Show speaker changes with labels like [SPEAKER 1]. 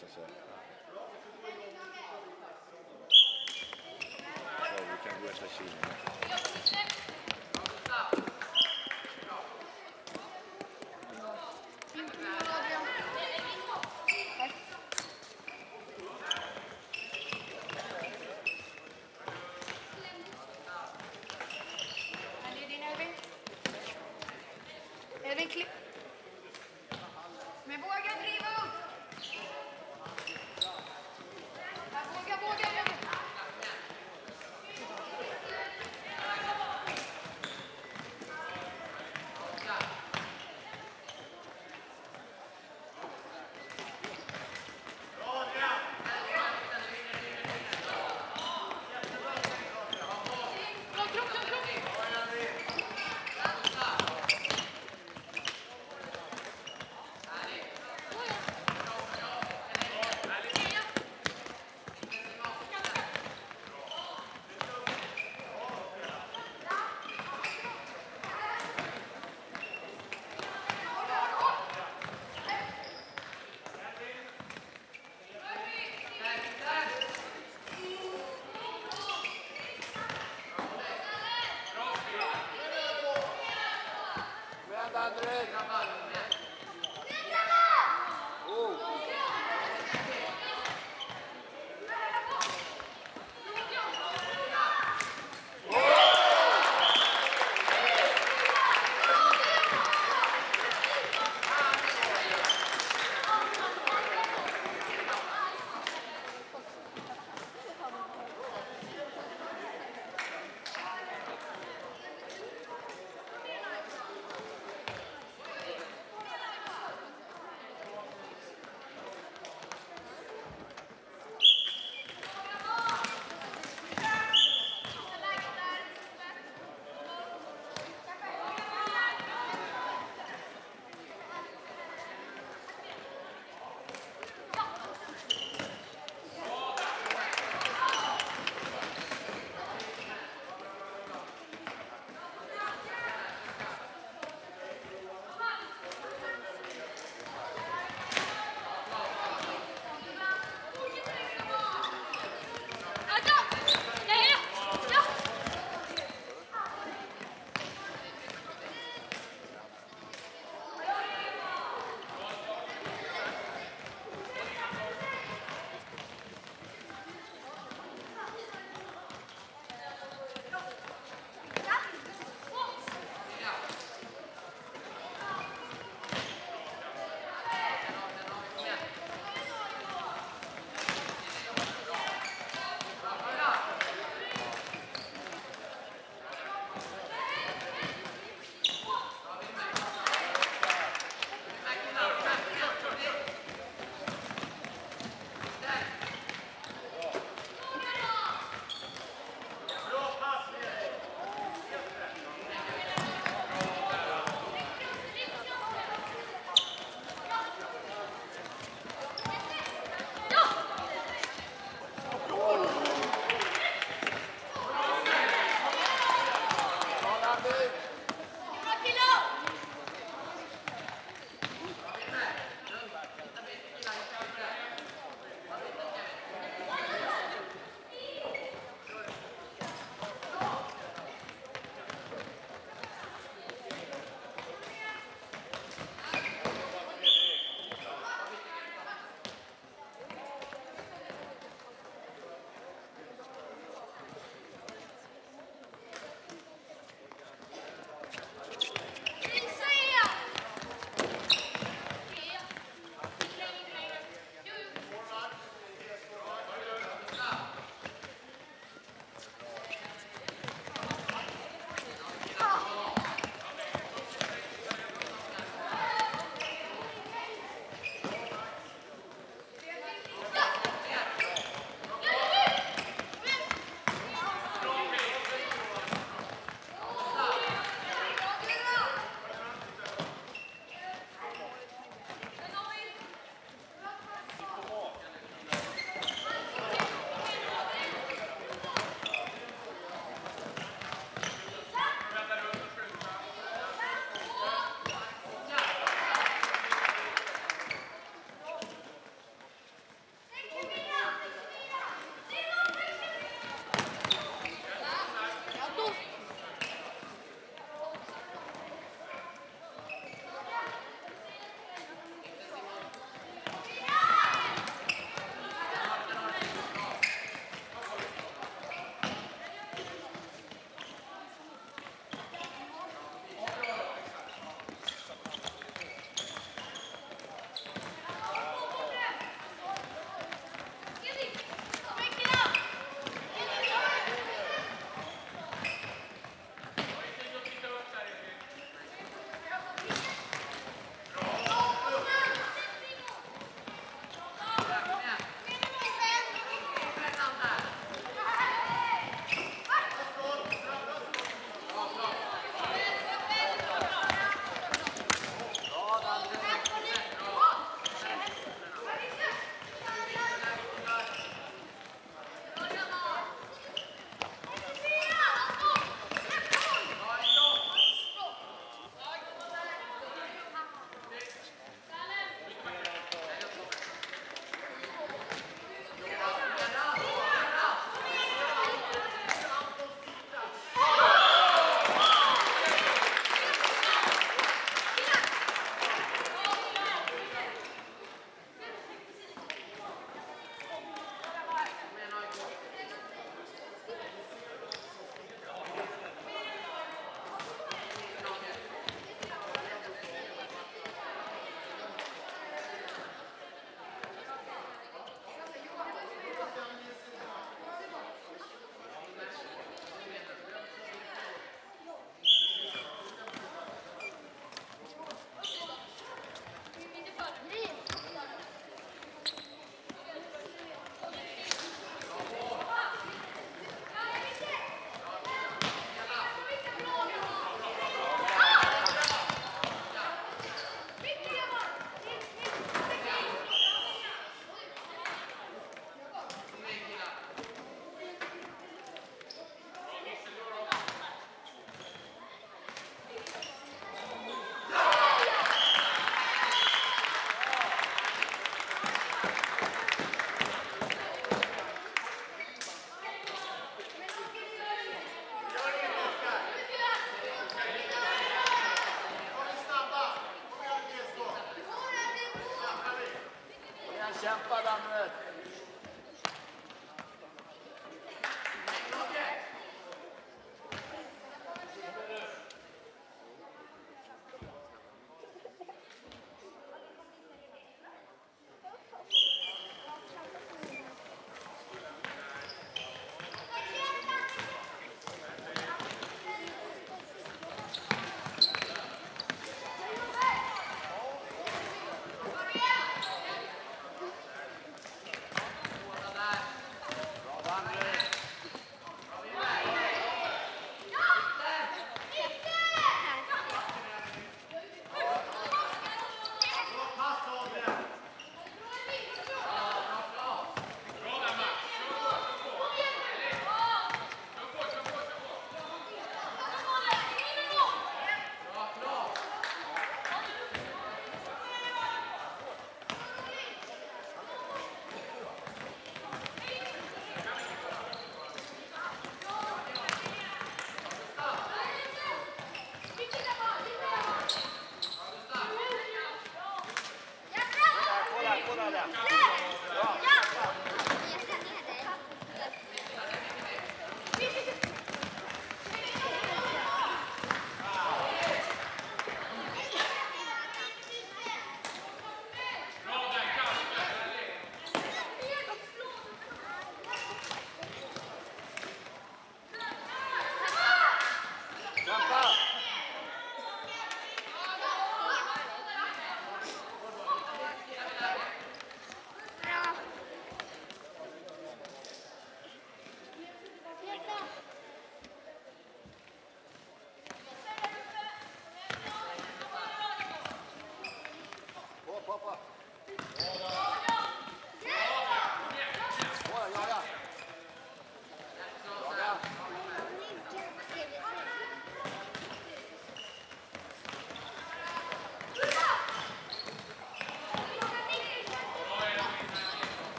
[SPEAKER 1] så att säga. we can kan gå efter Kina.